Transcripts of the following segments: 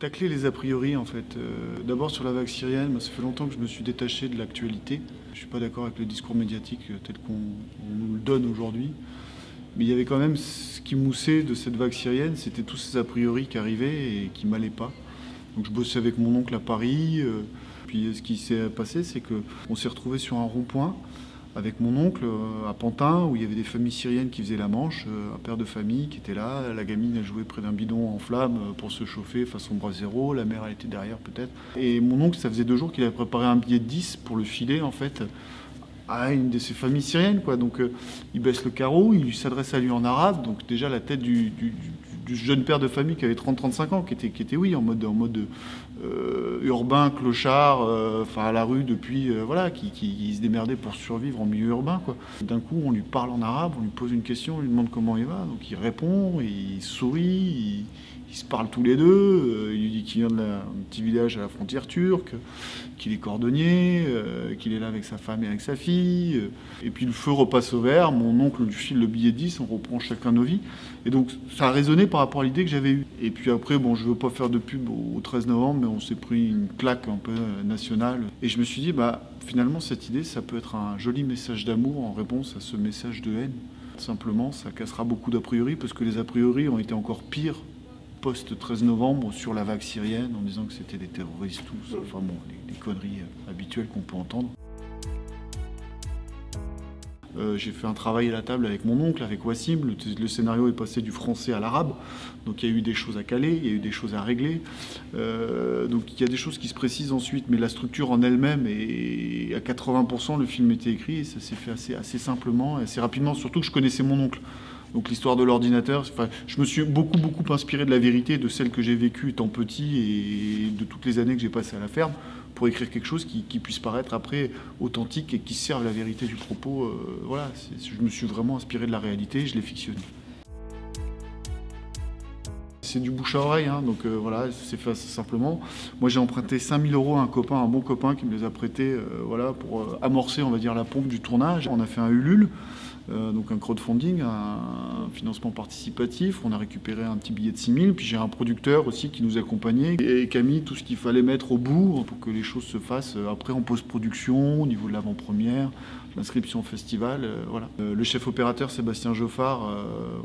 Tacler les a priori en fait. Euh, d'abord sur la vague syrienne, ça fait longtemps que je me suis détaché de l'actualité. Je ne suis pas d'accord avec le discours médiatique euh, tel qu'on nous le donne aujourd'hui. Mais il y avait quand même ce qui moussait de cette vague syrienne, c'était tous ces a priori qui arrivaient et qui m'allaient pas. Donc je bossais avec mon oncle à Paris. Euh, puis ce qui s'est passé, c'est qu'on s'est retrouvé sur un rond-point avec mon oncle euh, à Pantin, où il y avait des familles syriennes qui faisaient la manche, euh, un père de famille qui était là, la gamine a joué près d'un bidon en flamme euh, pour se chauffer façon zéro, la mère elle était derrière peut-être. Et mon oncle, ça faisait deux jours qu'il avait préparé un billet de 10 pour le filer en fait à une de ces familles syriennes. Quoi. Donc il baisse le carreau, il s'adresse à lui en arabe, donc déjà la tête du jeune père de famille qui avait 30-35 ans, qui était, qui était oui, en mode, en mode euh, urbain, clochard, euh, enfin à la rue depuis, euh, voilà, qui, qui, se démerdait pour survivre en milieu urbain. Quoi. D'un coup, on lui parle en arabe, on lui pose une question, on lui demande comment il va, donc il répond, il sourit, ils se parlent tous les deux. Euh, il lui dit qu'il vient d'un petit village à la frontière turque, qu'il est cordonnier, euh, qu'il est là avec sa femme et avec sa fille. Et puis le feu repasse au vert. Mon oncle lui file le billet 10, on reprend chacun nos vies. Et donc ça a résonné par rapport à l'idée que j'avais eue. Et puis après, bon, je veux pas faire de pub au 13 novembre, mais on s'est pris une claque un peu nationale. Et je me suis dit, bah finalement cette idée, ça peut être un joli message d'amour en réponse à ce message de haine. Simplement, ça cassera beaucoup d'a priori parce que les a priori ont été encore pires post-13 novembre sur la vague syrienne en disant que c'était des terroristes tous, enfin bon, les, conneries euh, habituelles qu'on peut entendre. Euh, j'ai fait un travail à la table avec mon oncle, avec Wassim. Le, scénario est passé du français à l'arabe. Donc il y a eu des choses à caler, il y a eu des choses à régler. Euh, donc il y a des choses qui se précisent ensuite, mais la structure en elle-même, et à 80%, le film était écrit et ça s'est fait assez, assez simplement, assez rapidement. Surtout que je connaissais mon oncle. Donc l'histoire de l'ordinateur, je me suis beaucoup beaucoup inspiré de la vérité, de celle que j'ai vécue étant petit et de toutes les années que j'ai passées à la ferme pour écrire quelque chose qui, puisse paraître après authentique et qui serve la vérité du propos. Euh, voilà, je me suis vraiment inspiré de la réalité je l'ai fictionné. C'est du bouche à oreille, hein, donc euh, voilà, c'est fait simplement. Moi j'ai emprunté 5000 euros à un copain, un bon copain qui me les a prêtés euh, voilà, pour amorcer on va dire la pompe du tournage. On a fait un Ulule. Euh, donc un crowdfunding, un financement participatif. On a récupéré un petit billet de 6 000. Puis j'ai un producteur aussi qui nous accompagnait et qui a mis tout ce qu'il fallait mettre au bout pour que les choses se fassent après en post-production, au niveau de l'avant-première, l'inscription au festival. Euh, voilà. Euh, le chef opérateur Sébastien Joffard,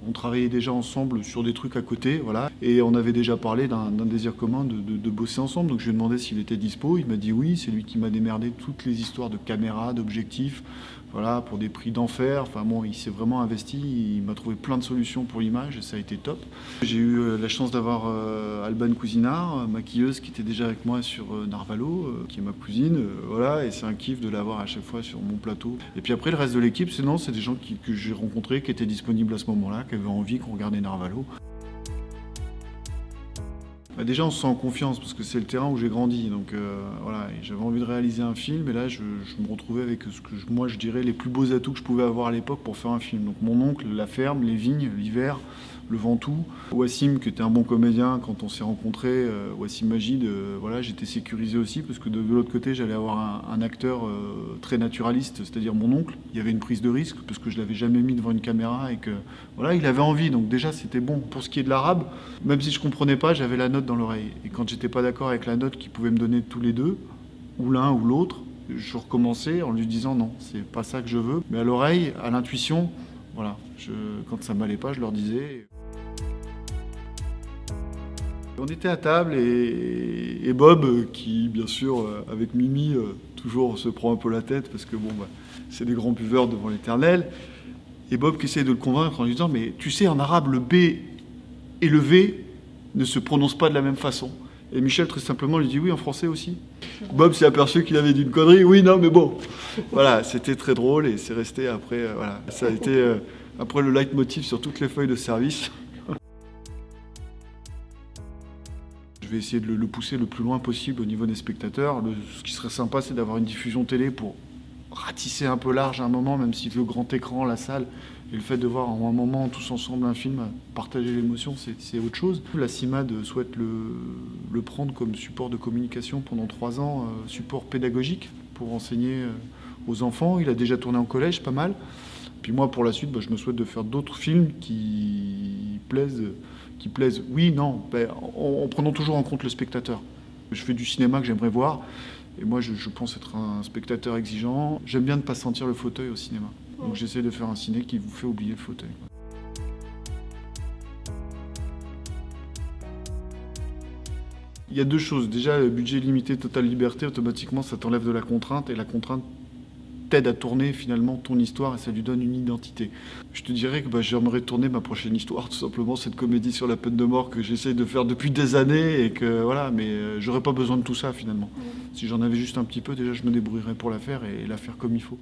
on travaillait déjà ensemble sur des trucs à côté. Voilà. Et on avait déjà parlé d'un désir commun de, de, bosser ensemble. Donc je lui ai demandé s'il était dispo. Il m'a dit oui. C'est lui qui m'a démerdé toutes les histoires de caméras, d'objectifs voilà, pour des prix d'enfer. Enfin bon, il s'est vraiment investi, il m'a trouvé plein de solutions pour l'image et ça a été top. J'ai eu euh, la chance d'avoir euh, Alban Cousinard, maquilleuse qui était déjà avec moi sur euh, Narvalo, qui est ma cousine, voilà, et c'est un kiff de l'avoir à chaque fois sur mon plateau. Et puis après, le reste de l'équipe, c'est non, c'est des gens que j'ai rencontrés, qui étaient disponibles à ce moment-là, qui avaient envie qu'on regardait Narvalo. Bah, déjà, on se sent en confiance parce que c'est le terrain où j'ai grandi. Donc euh, voilà, j'avais envie de réaliser un film et là, je, me retrouvais avec ce que moi je dirais les plus beaux atouts que je pouvais avoir à l'époque pour faire un film. Donc mon oncle, la ferme, les vignes, l'hiver, le Ventoux. Wassim, qui était un bon comédien, quand on s'est rencontrés, euh, Wassim Magid, euh, voilà, j'étais sécurisé aussi parce que de, l'autre côté, j'allais avoir un, acteur très naturaliste, c'est-à-dire mon oncle. Il y avait une prise de risque parce que je l'avais jamais mis devant une caméra et que voilà, il avait envie. Donc déjà, c'était bon. Pour ce qui est de l'arabe, même si je comprenais pas, j'avais la note dans l'oreille. Et quand j'étais pas d'accord avec la note qu'ils pouvaient me donner tous les deux, ou l'un ou l'autre, je recommençais en lui disant non, c'est pas ça que je veux. Mais à l'oreille, à l'intuition, voilà, quand ça m'allait pas, je leur disais. On était à table et, Bob, qui bien sûr euh, avec Mimi euh, toujours se prend un peu la tête parce que bon, bah, c'est des grands buveurs devant l'éternel. Et Bob qui essaie de le convaincre en lui disant Mais tu sais, en arabe, le B et le V ne se prononcent pas de la même façon. Et Michel, très simplement, lui dit oui, en français aussi. Bob s'est aperçu qu'il avait dit une connerie. Oui, non, mais bon. Voilà, c'était très drôle et c'est resté après. Euh, voilà, ça a été après le leitmotiv sur toutes les feuilles de service. Vais essayer de le, pousser le plus loin possible au niveau des spectateurs. ce qui serait sympa, c'est d'avoir une diffusion télé pour ratisser un peu large à un moment, même si le grand écran, la salle, et le fait de voir en un moment tous ensemble un film, partager l'émotion, c'est autre chose. La CIMAD souhaite le, prendre comme support de communication pendant trois ans, euh, support pédagogique pour enseigner euh, aux enfants. Il a déjà tourné en collège, pas mal. Puis moi, pour la suite, bah, je me souhaite de faire d'autres films qui plaisent, qui plaisent. Oui, non, ben, en, prenant toujours en compte le spectateur. Je fais du cinéma que j'aimerais voir, et moi, je, pense être un spectateur exigeant. J'aime bien ne pas sentir le fauteuil au cinéma. Donc j'essaie de faire un ciné qui vous fait oublier le fauteuil. Il y a deux choses. Déjà, le budget limité, totale liberté, automatiquement, ça t'enlève de la contrainte. Et la contrainte t'aide à tourner finalement ton histoire et ça lui donne une identité. Je te dirais que bah, j'aimerais tourner ma prochaine histoire, tout simplement cette comédie sur la peine de mort que j'essaie de faire depuis des années et que voilà, mais euh, j'aurais pas besoin de tout ça finalement. Si j'en avais juste un petit peu, déjà je me débrouillerais pour la faire et la faire comme il faut.